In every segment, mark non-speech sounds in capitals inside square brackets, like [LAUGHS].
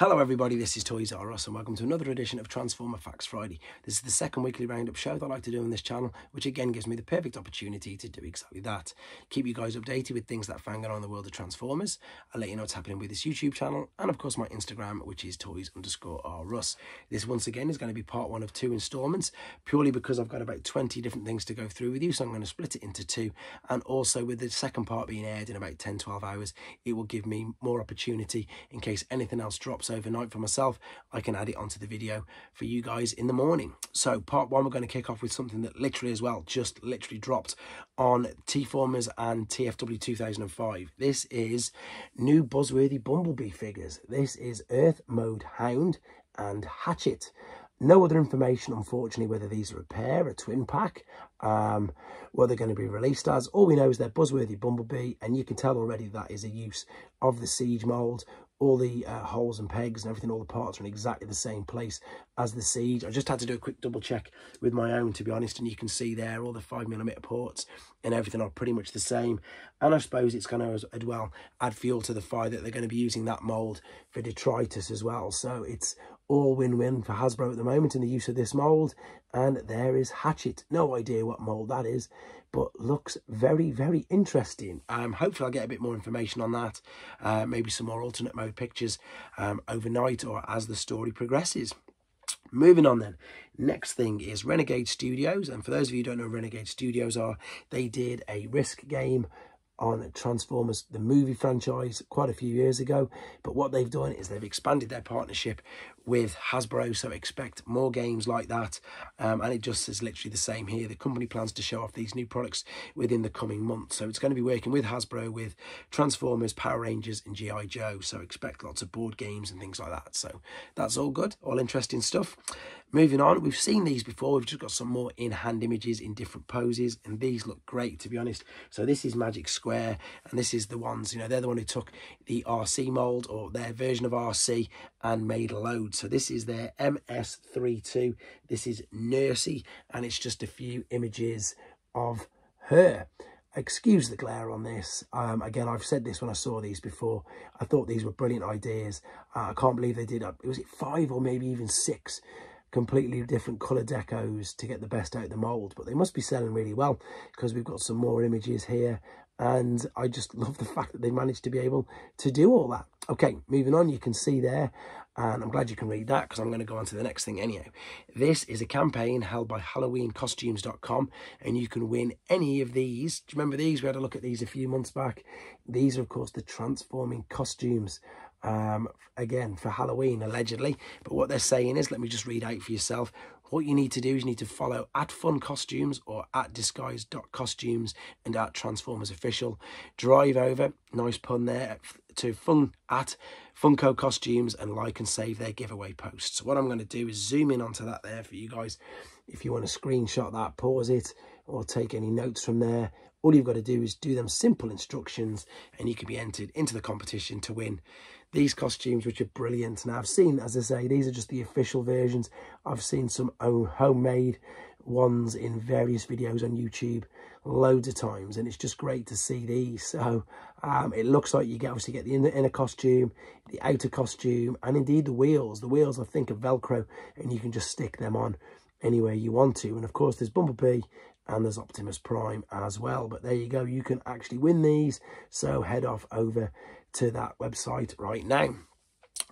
Hello everybody, this is Toys are Russ and welcome to another edition of Transformer Facts Friday. This is the second weekly roundup show that I like to do on this channel, which again gives me the perfect opportunity to do exactly that. Keep you guys updated with things that are going on in the world of Transformers. I'll let you know what's happening with this YouTube channel and of course my Instagram, which is toys underscore R Us. This once again is going to be part one of two installments, purely because I've got about 20 different things to go through with you, so I'm going to split it into two. And also with the second part being aired in about 10-12 hours, it will give me more opportunity in case anything else drops overnight for myself, I can add it onto the video for you guys in the morning. So part one, we're going to kick off with something that literally as well, just literally dropped on T-Formers and TFW 2005. This is new Buzzworthy Bumblebee figures. This is Earth Mode Hound and Hatchet. No other information, unfortunately, whether these are a pair, a twin pack, um, what they're going to be released as. All we know is they're Buzzworthy Bumblebee, and you can tell already that is a use of the Siege mould all the uh, holes and pegs and everything, all the parts are in exactly the same place as the Siege. I just had to do a quick double check with my own, to be honest, and you can see there all the five millimeter ports and everything are pretty much the same. And I suppose it's going to, as, as well, add fuel to the fire that they're going to be using that mould for detritus as well. So it's all win-win for Hasbro at the moment in the use of this mould. And there is Hatchet. No idea what mould that is, but looks very, very interesting. Um, hopefully I'll get a bit more information on that. Uh, maybe some more alternate mode pictures um, overnight or as the story progresses. Moving on then, next thing is Renegade Studios. And for those of you who don't know Renegade Studios are, they did a Risk game on Transformers, the movie franchise, quite a few years ago. But what they've done is they've expanded their partnership with Hasbro, so expect more games like that. Um, and it just is literally the same here. The company plans to show off these new products within the coming months. So it's going to be working with Hasbro, with Transformers, Power Rangers and G.I. Joe. So expect lots of board games and things like that. So that's all good, all interesting stuff. Moving on, we've seen these before. We've just got some more in-hand images in different poses, and these look great, to be honest. So this is Magic Square, and this is the ones, you know, they're the one who took the Arcee mold or their version of Arcee and made a load. So this is their MS32. This is Nursey, and it's just a few images of her excuse the glare on this um, again i've said this when i saw these before i thought these were brilliant ideas uh, i can't believe they did it was it five or maybe even six completely different colour decos to get the best out of the mould. But they must be selling really well because we've got some more images here. And I just [LAUGHS] love the fact that they managed to be able to do all that. Okay, moving on, you can see there, and I'm glad you can read that because I'm going to go on to the next thing anyhow. This is a campaign held by HalloweenCostumes.com, and you can win any of these. Do you remember these? We had a look at these a few months back. These are, of course, the transforming costumes um, again for Halloween allegedly. But what they're saying is, let me just read out for yourself. What you need to do is you need to follow at Fun Costumes or at Disguise.costumes and at Transformers Official. Drive over, nice pun there, to Fun at Funko Costumes and like and save their giveaway posts. So what I'm going to do is zoom in onto that there for you guys. If you want to screenshot that, pause it or take any notes from there. All you've got to do is do them simple instructions and you can be entered into the competition to win these costumes, which are brilliant. Now, I've seen, as I say, these are just the official versions. I've seen some homemade ones in various videos on YouTube loads of times, and it's just great to see these. So um, it looks like you get obviously get the inner, inner costume, the outer costume, and indeed the wheels. The wheels, I think, are Velcro, and you can just stick them on anywhere you want to. And of course, there's Bumblebee and there's Optimus Prime as well. But there you go, you can actually win these. So head off over to that website right now.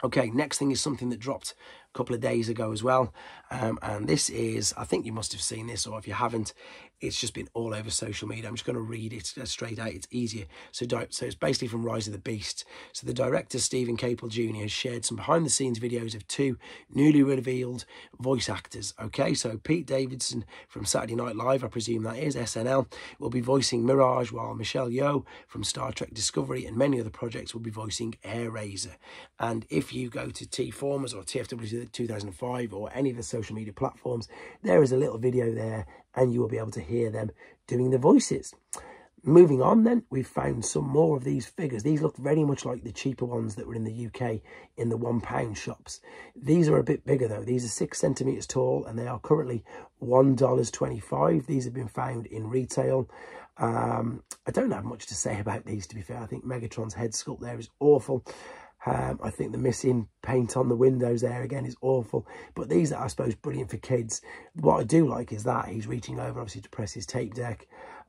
Okay, next thing is something that dropped couple of days ago as well. Um, and this is, I think you must have seen this, or if you haven't, it's just been all over social media. I'm just going to read it straight out. It's easier. So, so it's basically from Rise of the Beast. So the director, Steven Caple Jr., has shared some behind-the-scenes videos of two newly revealed voice actors. Okay, so Pete Davidson from Saturday Night Live, I presume that is, SNL, will be voicing Mirage, while Michelle Yeoh from Star Trek Discovery and many other projects will be voicing Airazor. And if you go to T-Formers or TFW 2005 or any of the social media platforms, there is a little video there and you will be able to hear them doing the voices. Moving on then, we've found some more of these figures. These look very much like the cheaper ones that were in the UK in the one pound shops. These are a bit bigger though. These are six centimetres tall and they are currently $1.25. These have been found in retail. Um, I don't have much to say about these to be fair. I think Megatron's head sculpt there is awful. Um, I think the missing paint on the windows there again is awful. But these are, I suppose, brilliant for kids. What I do like is that he's reaching over, obviously, to press his tape deck.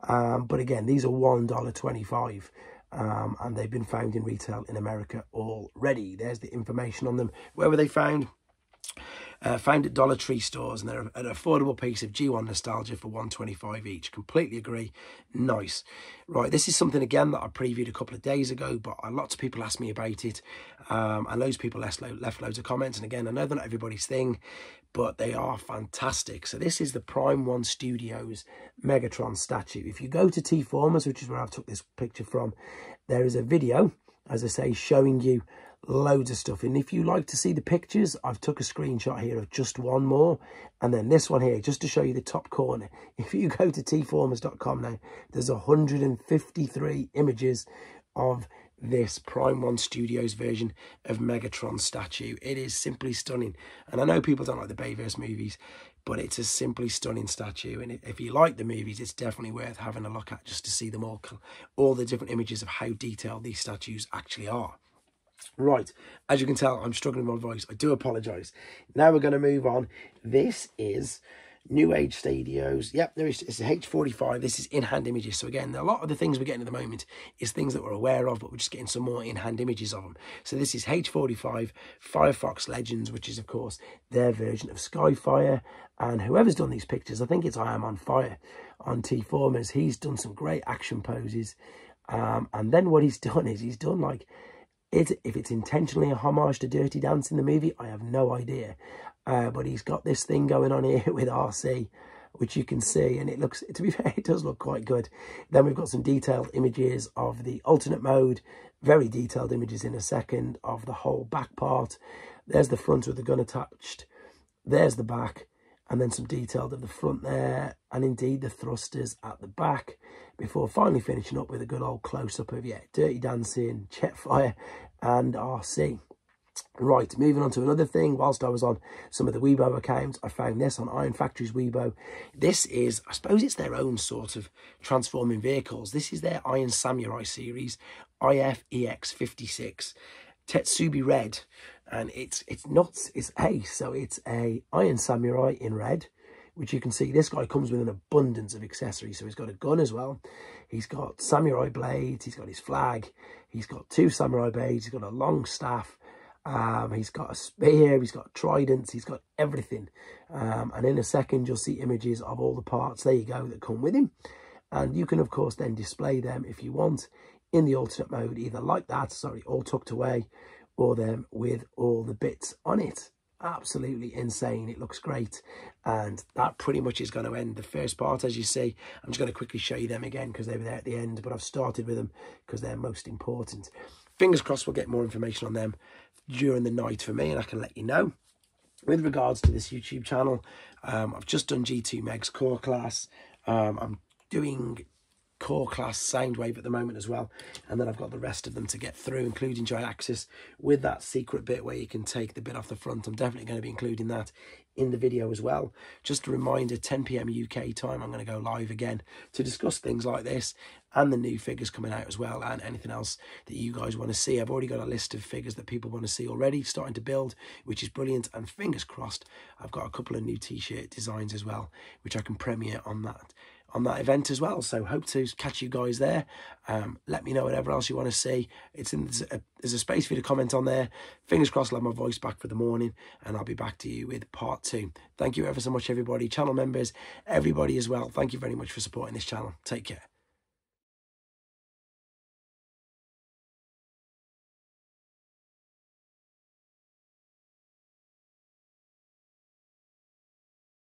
Um, but again, these are $1.25. Um, and they've been found in retail in America already. There's the information on them. Where were they found? Uh, found at Dollar Tree stores, and they're an affordable piece of G1 nostalgia for 125 each. Completely agree. Nice. Right, this is something again that I previewed a couple of days ago, but lots of people asked me about it, um, and loads of people left, left loads of comments. And again, I know they're not everybody's thing, but they are fantastic. So this is the Prime One Studios Megatron statue. If you go to T-Formers, which is where I've took this picture from, there is a video, as I say, showing you loads of stuff and if you like to see the pictures i've took a screenshot here of just one more and then this one here just to show you the top corner [LAUGHS] if you go to tformers.com now there's 153 images of this Prime One Studios version of Megatron statue. It is simply stunning. And I know people don't like the Bayverse movies, but it's a simply stunning statue. And if you like the movies, it's definitely worth having a look at just to see them all, all the different images of how detailed these statues actually are. Right, as you can tell, I'm struggling with my voice. I do apologise. Now we're going to move on. This is New Age Studios. Yep, there is it's a H45. This is in-hand images. So again, a lot of the things we're getting at the moment is things that we're aware of, but we're just getting some more in-hand images of them. So this is H45 Firefox Legends, which is, of course, their version of Skyfire. And whoever's done these pictures, I think it's I Am On Fire on T-Formers. He's done some great action poses. Um, and then what he's [LAUGHS] done is he's done like it, if it's intentionally a homage to Dirty Dancing, the movie, I have no idea. Uh, but he's got this thing going on here [LAUGHS] with Arcee, which you can see, and it looks, to be [LAUGHS] fair, it does look quite good. Then we've got some detailed images of the alternate mode, very detailed images in a second of the whole back part. There's the front with the gun attached. There's the back, and then some detailed of the front there, and indeed the thrusters at the back before finally finishing up with a good old close-up of, yeah, Dirty Dancing, Jetfire and Arcee Right, moving on to another thing. Whilst I was on some of the Weibo accounts, I found this on Iron Factory's Weibo. This is, I suppose it's their own sort of transforming vehicles. This is their Iron Samurai series, IFEX56, Tetsubi Red. And it's it's not, it's A, so it's a Iron Samurai in red which you can see this guy comes with an abundance of accessories. So he's got a gun as well. He's got samurai blades. He's got his flag. He's got two samurai blades. He's got a long staff. Um, he's got a spear. He's got tridents. He's got everything. Um, and in a second, you'll see images of all the parts. There you go that come with him. And you can, of course, then display them if you want in the alternate mode, either like that, sorry, all tucked away, or them with all the bits on it absolutely insane. It looks great. And that pretty much is going to end the first part, as you see. I'm just going to quickly show you them again because they were there at the end, but I've started with them because they're most important. Fingers crossed we'll get more information on them during the night for me and I can let you know. With regards to this YouTube channel, um, I've just done G2 Meg's core class. Um, I'm doing core class Soundwave at the moment as well. And then I've got the rest of them to get through, including Jhiaxus with that secret bit where you can take the bit off the front. I'm definitely going to be including that in the video as well. Just a reminder, 10 p.m. UK time, I'm going to go live again to discuss things like this and the new figures coming out as well and anything else that you guys want to see. I've already got a list of figures that people want to see already starting to build, which is brilliant. And fingers crossed, I've got a couple of new t-shirt designs as well, which I can premiere on that on that event as well. So hope to catch you guys there. Um, let me know whatever else you want to see. It's in there's a, there's a space for you to comment on there. Fingers crossed, I'll have my voice back for the morning, and I'll be back to you with part two. Thank you ever so much, everybody, channel members, everybody as well. Thank you very much for supporting this channel. Take care.